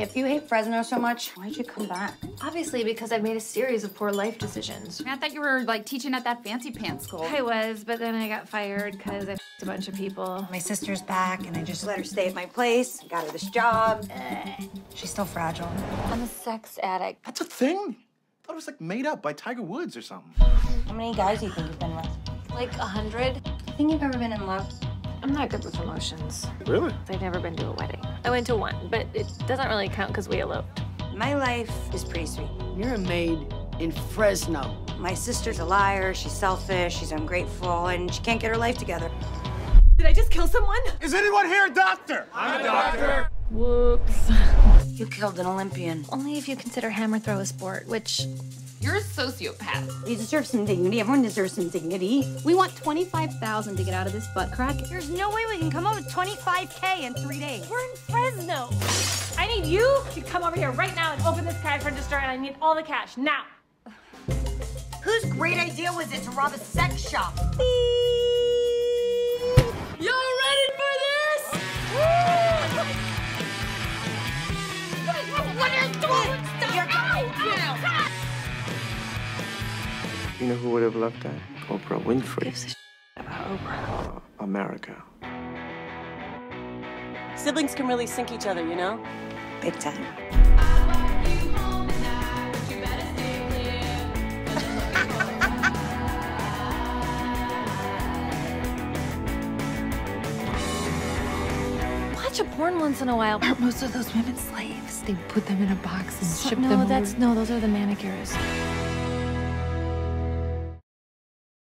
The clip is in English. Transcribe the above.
If you hate Fresno so much, why'd you come back? Obviously, because I've made a series of poor life decisions. I thought you were like teaching at that fancy pants school. I was, but then I got fired because I f***ed a bunch of people. My sister's back, and I just let her stay at my place. Got her this job. She's still fragile. I'm a sex addict. That's a thing? I thought it was like made up by Tiger Woods or something. How many guys do you think you've been with? Like a hundred. You think you've ever been in love? I'm not good with emotions. Really? I've never been to a wedding. I went to one, but it doesn't really count because we eloped. My life is pretty sweet. You're a maid in Fresno. My sister's a liar. She's selfish. She's ungrateful, and she can't get her life together. Did I just kill someone? Is anyone here a doctor? I'm a doctor. Whoops. You killed an Olympian. Only if you consider hammer throw a sport, which You're a sociopath. You deserve some dignity. Everyone deserves some dignity. We want 25,000 to get out of this butt crack. There's no way we can come up with 25K in three days. we're in Fresno. I need you to come over here right now and open this cash register, and I need all the cash now. Whose great idea was it to rob a sex shop? Y'all You know who would have loved that? Oprah Winfrey. Gives a shit about Oprah. Uh, America. Siblings can really sink each other, you know? Big time. Watch a porn once in a while. Aren't most of those women slaves? They put them in a box and ship no, them that's over. no, those are the manicures.